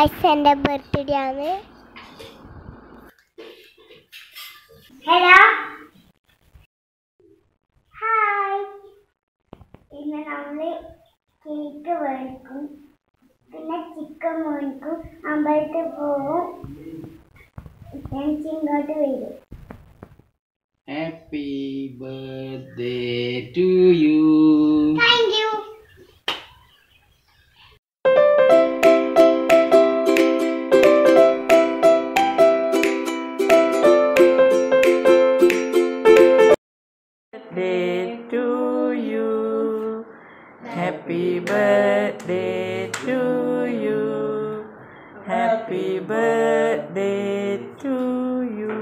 എന്റെ ബർത്ത്ഡേ ആണ്. Hello? Hi. ഇന്ന് നമ്മൾ കേക്ക് മേടിക്കും പിന്നെ ചിക്കൻ മേടിക്കും അമ്പലത്തിൽ പോവും. ഇങ്ങോട്ട് വരും. Happy birthday to you thank you Happy birthday to you. Happy birthday to you.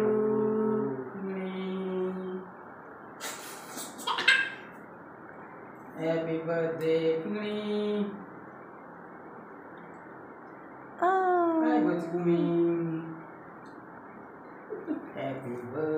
Happy birthday to me. Oh. buat Bumi. Happy birthday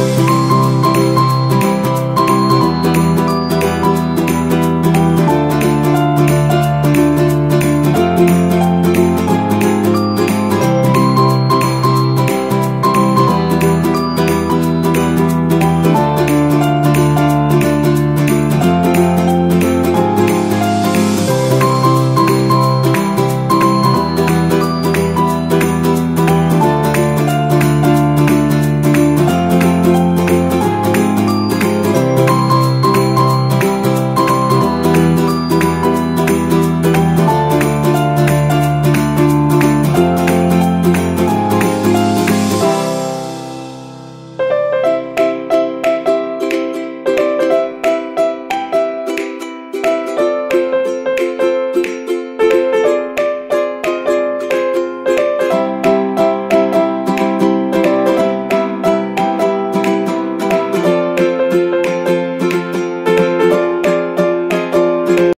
Música